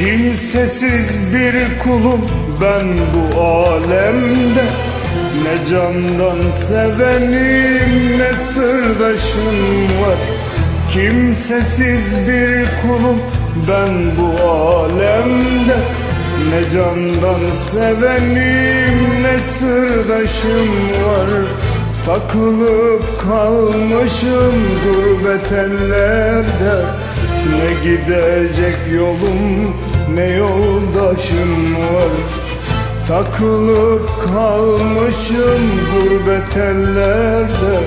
Kimsesiz bir kulum ben bu alemde. Ne candan sevenim ne sırdaşım var. Kimsesiz bir kulum ben bu alemde. Ne candan sevenim ne sırdaşım var. Takılıp kalmışım gurbet ellerde. Ne gidecek yolum ne yoldaşım var? Takılıp kalmışım gurbet ellerde.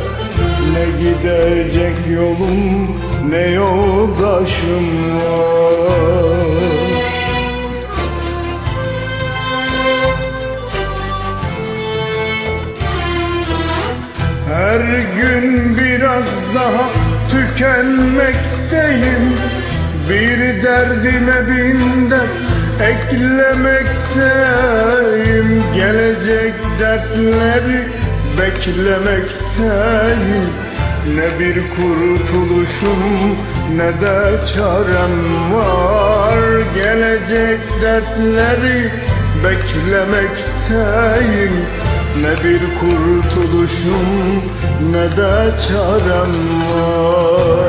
Ne gidecek yolum ne yoldaşım var? Her gün biraz daha tükenmekteyim. Bir derdime bin eklemekteyim Gelecek dertleri beklemekteyim. Ne bir kurtuluşum ne de çarem var. Gelecek dertleri beklemekteyim. Ne bir kurtuluşum ne de çarem var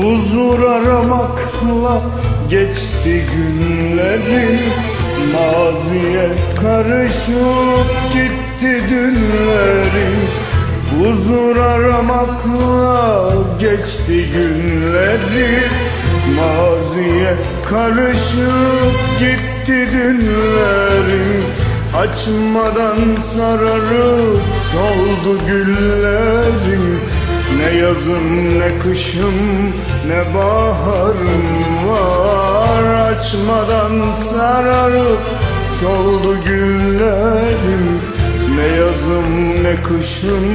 Huzur aramakla geçti günlerim Maziye karışıp gitti dünlerim Huzur aramakla geçti günlerim Maziye karışıp gitti dünlerim Açmadan sararıp soldu güllerim ne yazım ne kışım ne baharım var. Açmadan sararıp soldu güllerim. Ne yazım ne kışım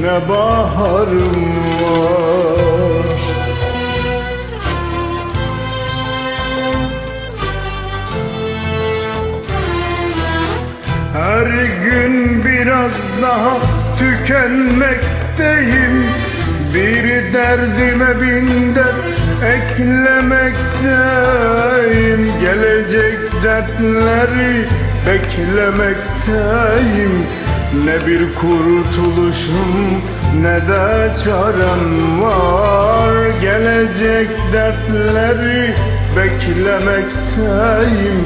ne baharım var. Her gün biraz daha tükenmekteyim derdime bin dert eklemekteyim. Gelecek dertleri beklemekteyim. Ne bir kurtuluşum ne de çarem var. Gelecek dertleri beklemekteyim.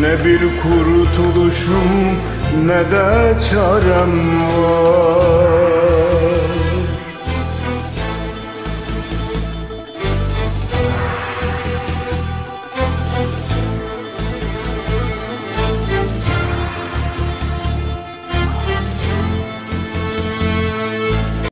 Ne bir kurtuluşum ne de çarem var